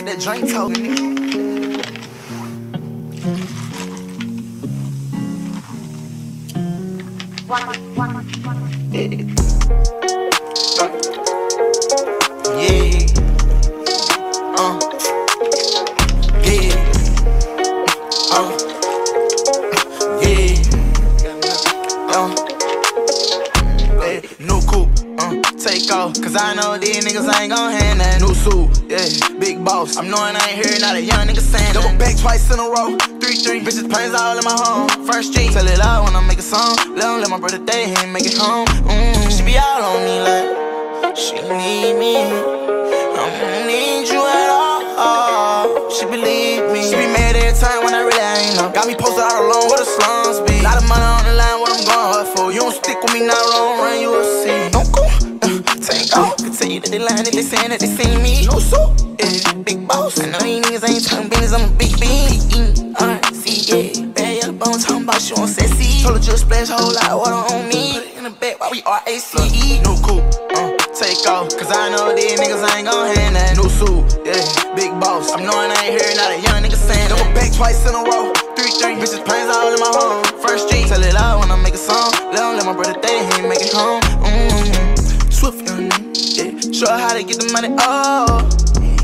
Let that drink talk, Yeah. Uh. Yeah. Uh. Yeah. Uh. Hey, new coupe, uh, take off. Cause I know these niggas ain't gon' hand that Yeah, big boss. I'm knowing I ain't hearing not a young nigga saying Double back twice in a row. Three, three. Bitches planes all in my home. First street, tell it loud when I make a song. Let him let my brother day, ain't make it home. Mm, she be all on me like, she need me. I don't need you at all. She believe me. She be mad every time when I really ain't know. Got me posted all alone where the slums be. Lot of money on the line, what I'm going hard for. You don't stick with me now, long run, you will see. Off. Continue to the line if they saying that they seen me. No so, yeah, big boss. I know these niggas ain't talking business, I'm a big bean. R-C, yeah. Bad yellow bone talking about she on sexy. Told her just splash a whole lot of water on me. Put it in the back while we R-A-C-E. No coupe, uh, take off. Cause I know these niggas ain't gon' hand that new suit. Yeah, big boss. I'm knowing I ain't hearing not a young nigga saying Double back twice in a row. Three, three. Bitches planes all Show her how to get the money, oh.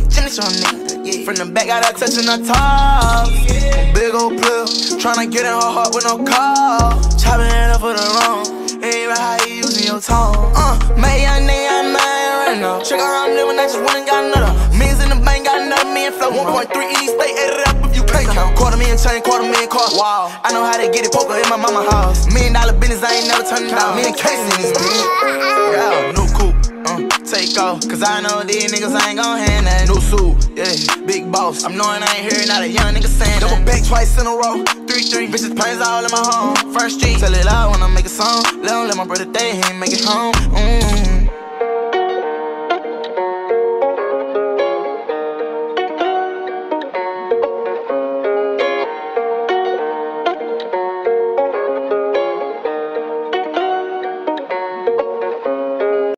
Jimmy show nigga. From the back, got her touching her top. Big old player, tryna get in her heart with no call. Chopping it up for the wrong. Ain't right how you using your tone. Uh, my young nigga, I'm mine right now. Check out how I'm I just went and got another. Millions in the bank, got another million flow. 1.3 in each state, it up if you can't count. Quarter million chain, quarter million car. Wow, I know how to get it, poker in my mama house. Million dollar business, I ain't never turning down. Me and Casey in this bitch. Yeah. Uh, take off, cause I know these niggas I ain't gon' hand that new suit. Yeah, big boss. I'm knowing I ain't hearing not a young nigga saying Double back twice in a row. Three, three. Bitches planes all in my home. First street, tell it loud when I make a song. Let let my brother day, he ain't make it home. Mm.